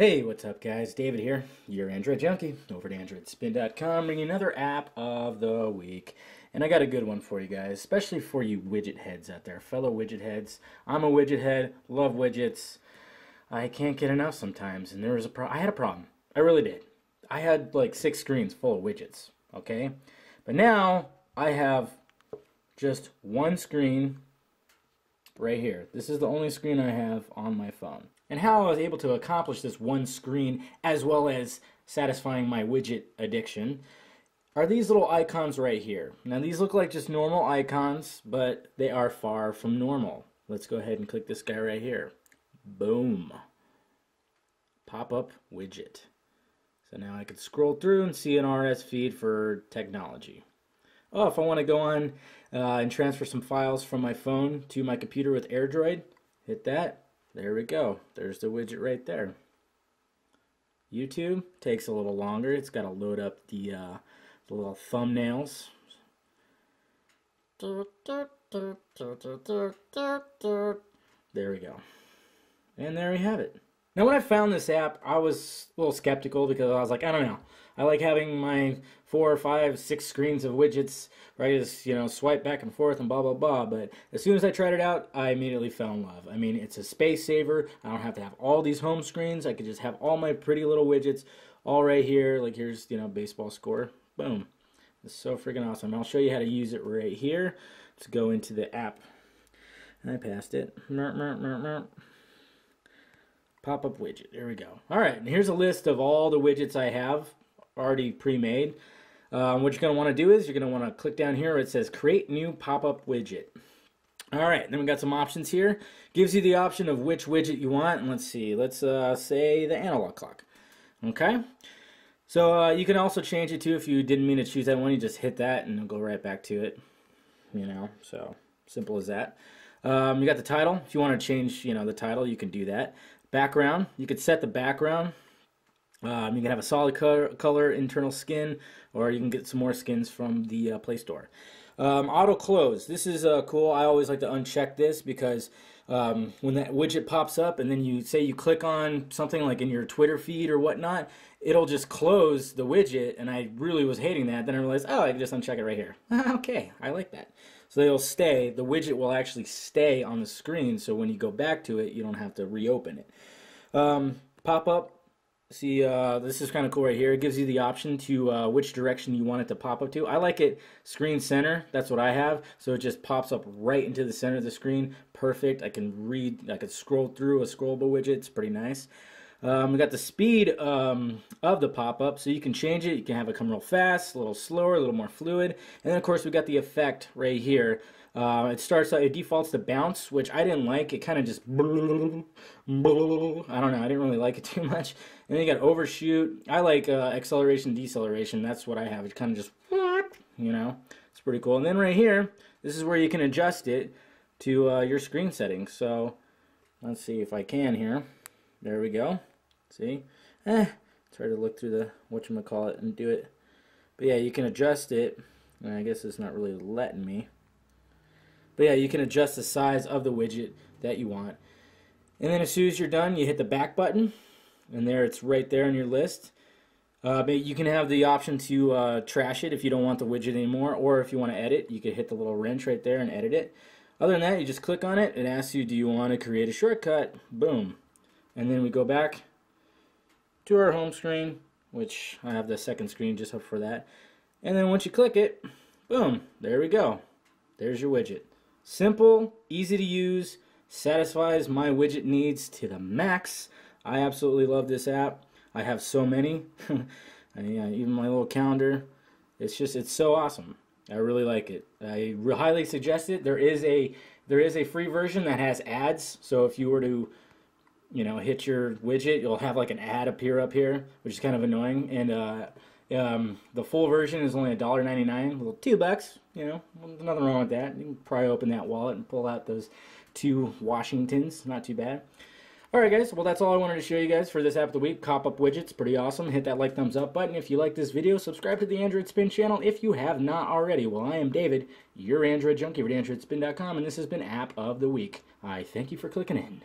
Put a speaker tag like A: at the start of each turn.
A: Hey, what's up guys? David here, your Android junkie, over at AndroidSpin.com, bringing another app of the week. And I got a good one for you guys, especially for you widget heads out there, fellow widget heads. I'm a widget head, love widgets. I can't get enough sometimes, and there was a pro I had a problem. I really did. I had like six screens full of widgets, okay? But now I have just one screen right here. This is the only screen I have on my phone and how I was able to accomplish this one screen as well as satisfying my widget addiction are these little icons right here. Now these look like just normal icons, but they are far from normal. Let's go ahead and click this guy right here. Boom. Pop-up widget. So now I could scroll through and see an RSS feed for technology. Oh, if I want to go on uh, and transfer some files from my phone to my computer with AirDroid, hit that. There we go. There's the widget right there. YouTube takes a little longer. It's got to load up the, uh, the little thumbnails. There we go. And there we have it. Now, when I found this app, I was a little skeptical because I was like, I don't know. I like having my four or five, six screens of widgets I just, you know, swipe back and forth and blah, blah, blah. But as soon as I tried it out, I immediately fell in love. I mean, it's a space saver. I don't have to have all these home screens. I could just have all my pretty little widgets all right here. Like here's, you know, baseball score. Boom. It's so freaking awesome. I'll show you how to use it right here. Let's go into the app. And I passed it. Merp, merp, merp, merp pop-up widget. There we go. All right, and here's a list of all the widgets I have already pre-made. Um, what you're going to want to do is you're going to want to click down here where it says create new pop-up widget. All right, then we got some options here. Gives you the option of which widget you want. And let's see, let's uh, say the analog clock. Okay. So uh, you can also change it too if you didn't mean to choose that one. You just hit that and it'll go right back to it. You know, so simple as that. Um, you got the title. If you want to change, you know, the title, you can do that. Background. You could set the background um, you can have a solid color, color, internal skin, or you can get some more skins from the uh, Play Store. Um, auto close. This is uh, cool. I always like to uncheck this because um, when that widget pops up and then you say you click on something like in your Twitter feed or whatnot, it'll just close the widget. And I really was hating that. Then I realized, oh, I can just uncheck it right here. okay, I like that. So they'll stay. The widget will actually stay on the screen. So when you go back to it, you don't have to reopen it. Um, pop up See, uh, this is kind of cool right here. It gives you the option to uh, which direction you want it to pop up to. I like it screen center. That's what I have. So it just pops up right into the center of the screen. Perfect. I can read, I can scroll through a scrollable widget. It's pretty nice. Um, we got the speed um, of the pop-up, so you can change it. You can have it come real fast, a little slower, a little more fluid. And then, of course, we got the effect right here. Uh, it starts, it defaults to bounce, which I didn't like. It kind of just, I don't know, I didn't really like it too much. And then you got overshoot. I like uh, acceleration, deceleration. That's what I have. It kind of just, you know, it's pretty cool. And then right here, this is where you can adjust it to uh, your screen settings. So let's see if I can here. There we go. See? Eh, try to look through the whatchamacallit and do it. But yeah, you can adjust it. And I guess it's not really letting me. But yeah, you can adjust the size of the widget that you want. And then as soon as you're done, you hit the back button, and there it's right there on your list. Uh, but you can have the option to uh, trash it if you don't want the widget anymore, or if you want to edit, you can hit the little wrench right there and edit it. Other than that, you just click on it. It asks you, do you want to create a shortcut? Boom. And then we go back to our home screen, which I have the second screen just up for that. And then once you click it, boom, there we go. There's your widget. Simple, easy to use, satisfies my widget needs to the max. I absolutely love this app. I have so many. yeah, even my little calendar. It's just it's so awesome. I really like it. I highly suggest it. There is a there is a free version that has ads. So if you were to you know hit your widget, you'll have like an ad appear up here, which is kind of annoying. And uh, um, the full version is only $1.99, a little two bucks. You know, nothing wrong with that. You can probably open that wallet and pull out those two Washingtons. Not too bad. Alright guys, well that's all I wanted to show you guys for this app of the week. Pop up widgets, pretty awesome. Hit that like, thumbs up button if you like this video. Subscribe to the Android Spin channel if you have not already. Well, I am David, your Android junkie at AndroidSpin.com, and this has been App of the Week. I thank you for clicking in.